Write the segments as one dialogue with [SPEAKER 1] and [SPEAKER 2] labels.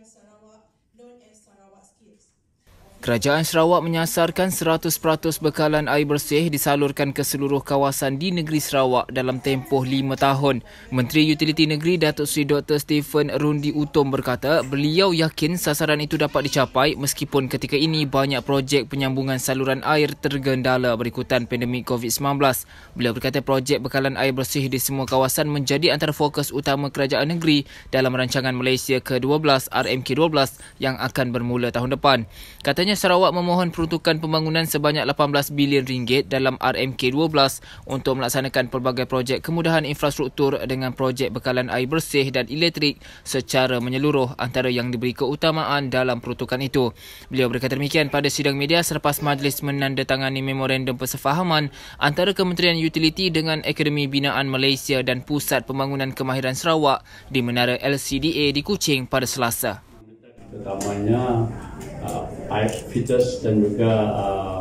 [SPEAKER 1] Kerajaan Sarawak known as Sarawak Skills.
[SPEAKER 2] Kerajaan Sarawak menyasarkan 100% bekalan air bersih disalurkan ke seluruh kawasan di negeri Sarawak dalam tempoh 5 tahun. Menteri Utiliti Negeri Datuk Seri Dr. Stephen Rundi Utom berkata beliau yakin sasaran itu dapat dicapai meskipun ketika ini banyak projek penyambungan saluran air tergendala berikutan pandemik COVID-19. Beliau berkata projek bekalan air bersih di semua kawasan menjadi antara fokus utama kerajaan negeri dalam rancangan Malaysia ke-12 RMK-12 yang akan bermula tahun depan. Katanya Antaranya Sarawak memohon peruntukan pembangunan sebanyak 18 bilion ringgit dalam RMK12 untuk melaksanakan pelbagai projek kemudahan infrastruktur dengan projek bekalan air bersih dan elektrik secara menyeluruh antara yang diberi keutamaan dalam peruntukan itu. Beliau berkata demikian pada sidang media selepas majlis menandatangani memorandum persefahaman antara Kementerian Utiliti dengan Akademi Binaan Malaysia dan Pusat Pembangunan Kemahiran Sarawak di Menara LCDA di Kuching pada Selasa.
[SPEAKER 3] Terutamanya pipe fitters dan juga uh,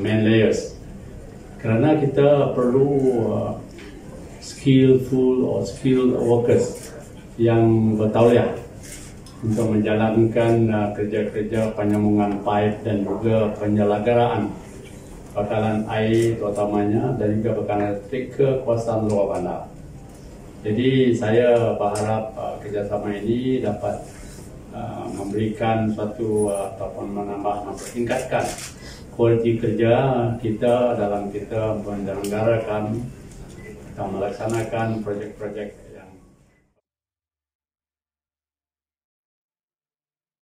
[SPEAKER 3] main layers. Kerana kita perlu uh, skillful or skilled workers yang bertauliah untuk menjalankan uh, kerja-kerja penyambungan pipe dan juga penyelenggaraan bakalan air terutamanya dan juga bakalan elektrik ke kawasan luar bandar. Jadi saya berharap uh, kerjasama ini dapat Uh, memberikan suatu uh, ataupun menambah mempertingkatkan kualiti kerja kita dalam kita menyelenggarakan kita melaksanakan projek-projek